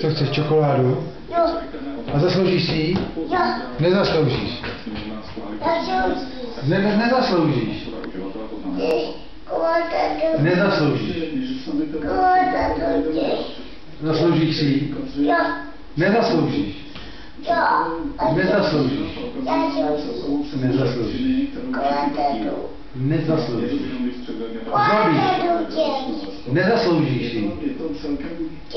Co chceš, čokoládu? Jo, A zasloužíš si ji? jo, Nezasloužíš. Ne, ne, nezasloužíš. Nezasloužíš. Zasloužíš si ji? Jo, Nezasloužíš. jo, Nezasloužíš. já Nezasloužíš. Nezasloužíš. Kota Nezasloužíš si. Ty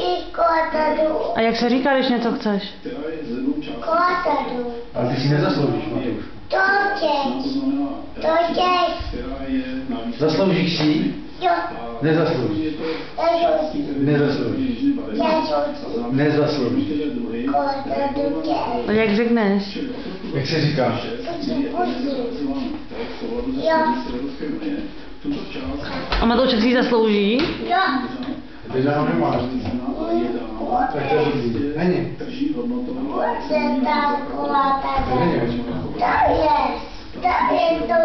A jak se říká, když něco chceš? Kota Ale ty si nezasloužíš, Matouš. To chceš, to chceš, Zasloužíš si jo, Nezasloužíš. Nezasloužíš. Nezasloužíš. A jak řekneš? Jak se říká? Jo, A Matoušek si ji zaslouží? jo, Ty dám nemáš. Tak to je dobrý. Není. Kota ta kota To není očko. To je, to je to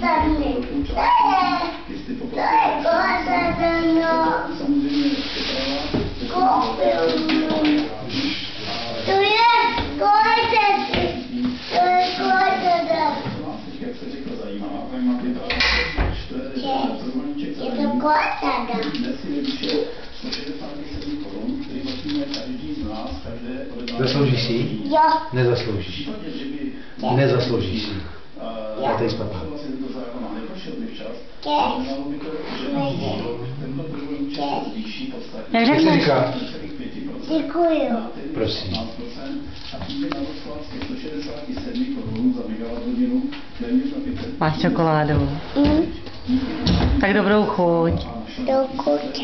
samé, to je, to je kota no, koupil mi. To je kota, to je kota Je to Zasloužíš si ji? Jo, Nezasloužíš. Nezasloužíš si. Já tady špatná. Jak Jak se řekneš? říká? děkuju. Prosím. Máš čokoládu. Mm, Tak dobrou chuť. do kutě.